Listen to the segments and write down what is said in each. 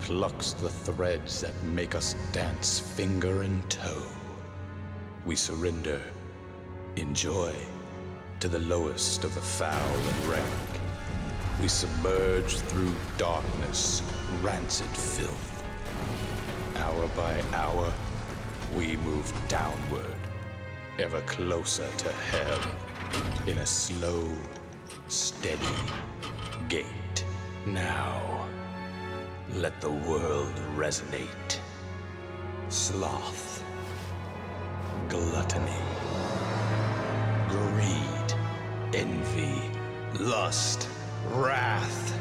Plucks the threads that make us dance finger and toe. We surrender, enjoy, to the lowest of the foul and rank. We submerge through darkness, rancid filth. Hour by hour, we move downward, ever closer to hell, in a slow, steady gait. Now, let the world resonate. Sloth, gluttony, greed, envy, lust, wrath,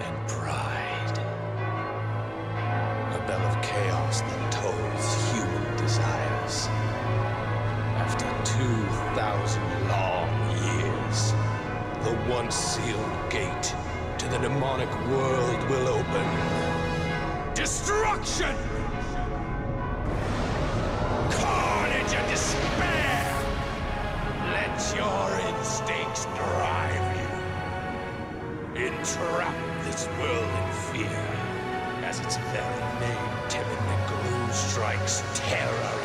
and pride. A bell of chaos that tolls human desires. After 2,000 long years, the once sealed gate the demonic world will open. Destruction! Carnage and despair! Let your instincts drive you. Entrap this world in fear, as its very name, Timothy Gloom, strikes terror